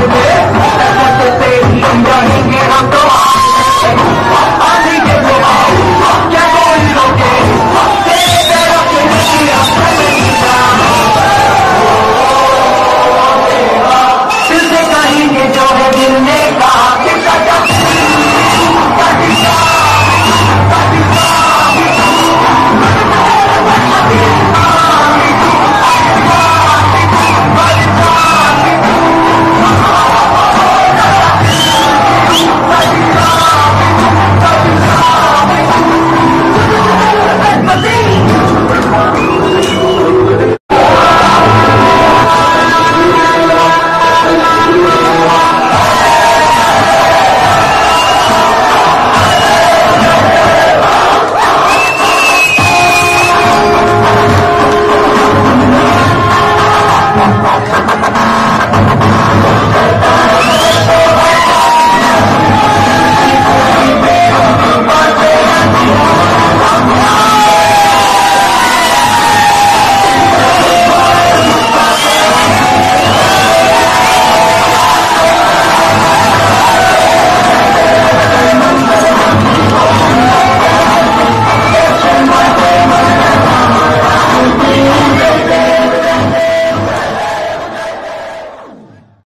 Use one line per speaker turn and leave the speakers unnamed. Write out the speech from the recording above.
Amen.